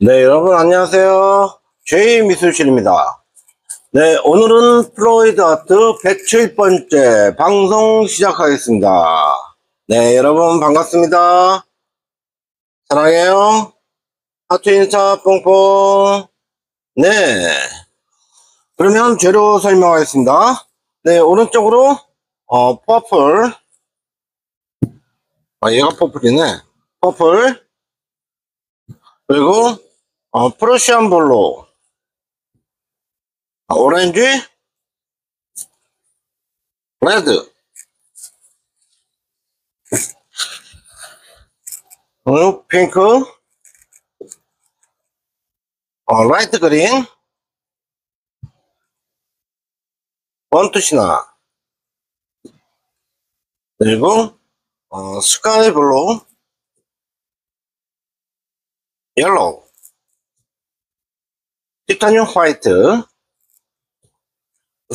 네, 여러분 안녕하세요. 제이 미술실입니다. 네, 오늘은 fluid art 107번째 방송 시작하겠습니다. 네, 여러분 반갑습니다. 사랑해요. 하트 인사 뽕뽕. 네. 그러면 재료 설명하겠습니다. 네, 오른쪽으로 어, purple. 아, 얘가 퍼플이네. 퍼플. 그리고 어, Prussian blue. 아, 오렌지? Red. 그리고 핑크. 어, light green. Burnt sienna. 그리고 어, sky blue yellow titanium white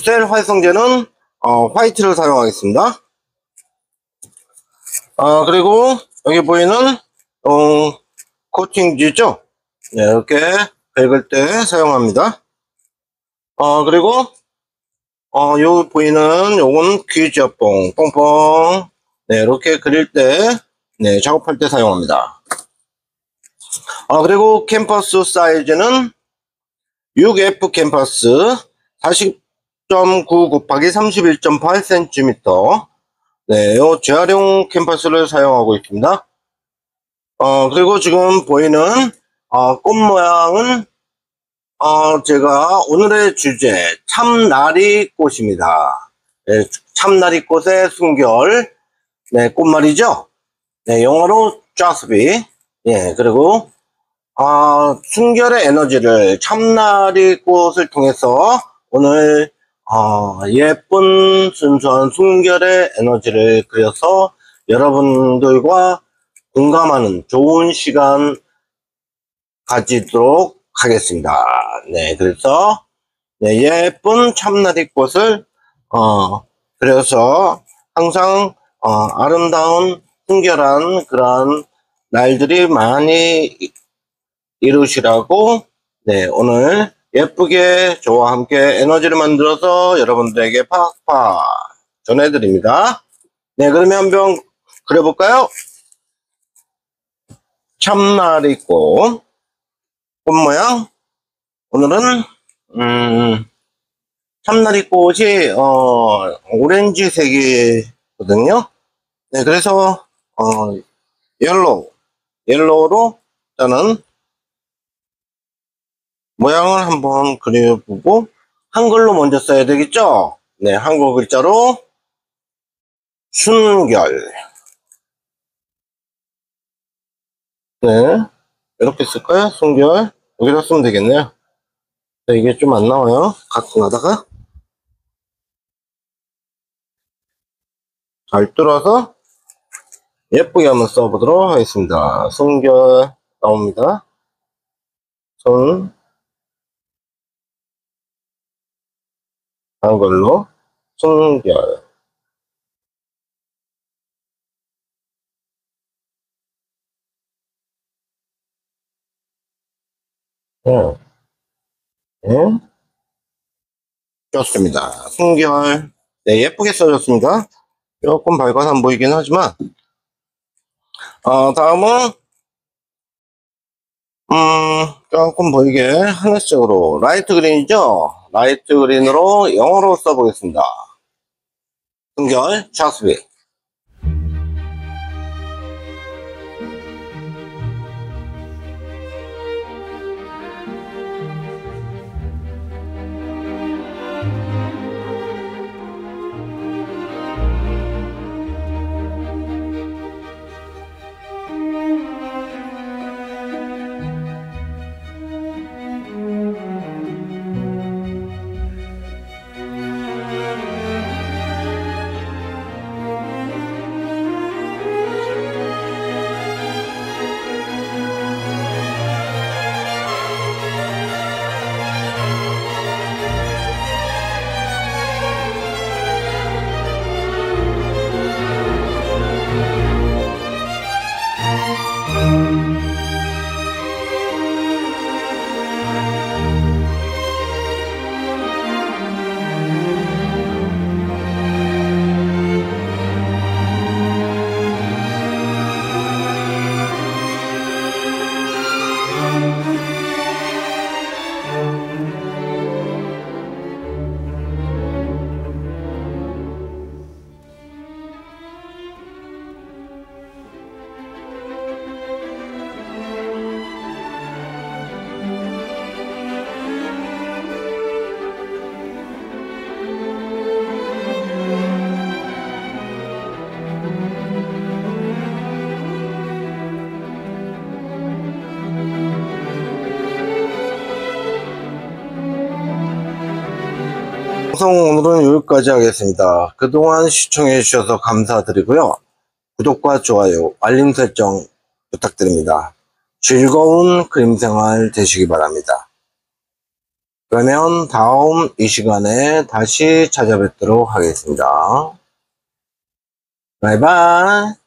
셀 활성제는 어, white를 사용하겠습니다. 아 그리고 여기 보이는 어, 코팅지죠? 네, 이렇게 긁을 때 사용합니다. 어, 그리고 어, 요 보이는 요건 귀지업봉 뽕뽕. 네 이렇게 그릴 때 네, 작업할 때 사용합니다 아, 그리고 캠퍼스 사이즈는 6F 캠퍼스 40.9 곱하기 31.8cm 네, 요 재활용 캠퍼스를 사용하고 있습니다. 어, 그리고 지금 보이는 어, 꽃 모양은 어, 제가 오늘의 주제 참나리 꽃입니다. 네, 참나리 꽃의 순결 네, 꽃말이죠. 네, 영어로 자스비 예, 그리고 아, 순결의 에너지를 참나리 꽃을 통해서 오늘 아, 예쁜 순수한 순결의 에너지를 그려서 여러분들과 공감하는 좋은 시간 가지도록 하겠습니다. 네, 그래서 네, 예쁜 참나리 꽃을 어, 그려서 항상 어, 아름다운 순결한 그러한 날들이 많이 이루시라고 네 오늘 예쁘게 저와 함께 에너지를 만들어서 여러분들에게 팍팍 전해드립니다. 네 그러면 한번 그려볼까요? 참나리꽃 꽃 모양 오늘은 음, 참나리 꽃이 어, 오렌지색이거든요. 네 그래서 어, yellow yellow로 일단은 모양을 한번 그려보고 한글로 먼저 써야 되겠죠? 네, 한글 글자로 순결 네, 이렇게 쓸까요? 순결 여기다 쓰면 되겠네요 네, 이게 좀 안 나와요 가끔 가다가 잘 뚫어서 예쁘게 한번 써보도록 하겠습니다. 순결 나옵니다. 손 한글로 순결 네. 네. 좋습니다. 순결 네 예쁘게 써줬습니다. 조금 밝아서 안 보이긴 하지만 어, 다음은 음, 조금 보이게 하늘색으로 light green이죠? Light green으로 영어로 써보겠습니다. 순결 차스비 Música 방송 오늘은 여기까지 하겠습니다. 그동안 시청해 주셔서 감사드리고요. 구독과 좋아요, 알림 설정 부탁드립니다. 즐거운 그림 생활 되시기 바랍니다. 그러면 다음 이 시간에 다시 찾아뵙도록 하겠습니다. 바이바이.